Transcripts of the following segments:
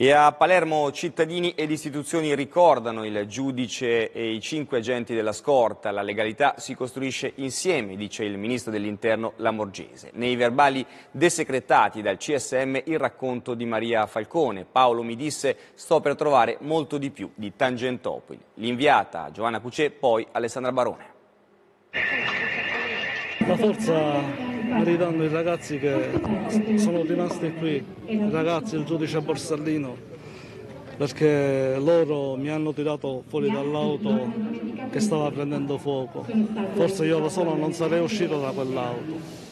E a Palermo cittadini ed istituzioni ricordano il giudice e i cinque agenti della scorta. La legalità si costruisce insieme, dice il ministro dell'interno Lamorgese. Nei verbali desecretati dal CSM il racconto di Maria Falcone. Paolo mi disse sto per trovare molto di più di Tangentopoli. L'inviata Giovanna Cucè, poi Alessandra Barone. La forza meritando i ragazzi che sono rimasti qui, i ragazzi, il giudice Borsellino, perché loro mi hanno tirato fuori dall'auto che stava prendendo fuoco. Forse io da solo non sarei uscito da quell'auto.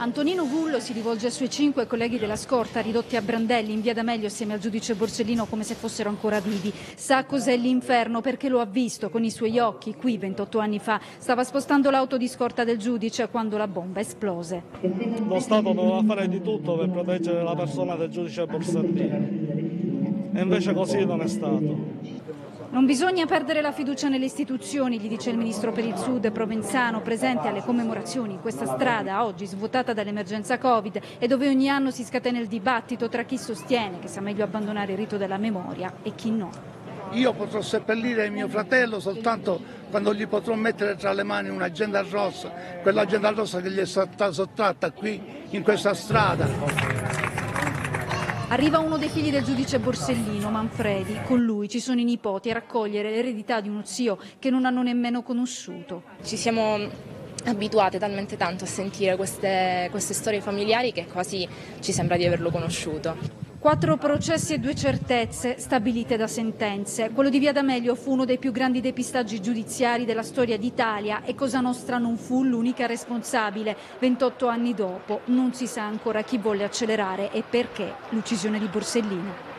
Antonino Gullo si rivolge ai suoi cinque colleghi della scorta ridotti a brandelli in via D'Amelio assieme al giudice Borsellino come se fossero ancora vivi. Sa cos'è l'inferno perché lo ha visto con i suoi occhi qui 28 anni fa. Stava spostando l'auto di scorta del giudice quando la bomba esplose. Lo Stato doveva fare di tutto per proteggere la persona del giudice Borsellino e invece così non è stato. Non bisogna perdere la fiducia nelle istituzioni, gli dice il ministro per il Sud Provenzano, presente alle commemorazioni in questa strada, oggi svuotata dall'emergenza Covid e dove ogni anno si scatena il dibattito tra chi sostiene che sia meglio abbandonare il rito della memoria e chi no. Io potrò seppellire mio fratello soltanto quando gli potrò mettere tra le mani un'agenda rossa, quell'agenda rossa che gli è stata sottratta qui in questa strada. Arriva uno dei figli del giudice Borsellino, Manfredi. Con lui ci sono i nipoti a raccogliere l'eredità di uno zio che non hanno nemmeno conosciuto. Ci siamo abituate talmente tanto a sentire queste, queste storie familiari che quasi ci sembra di averlo conosciuto. Quattro processi e due certezze stabilite da sentenze. Quello di Via D'Amelio fu uno dei più grandi depistaggi giudiziari della storia d'Italia e Cosa Nostra non fu l'unica responsabile. 28 anni dopo non si sa ancora chi volle accelerare e perché l'uccisione di Borsellino.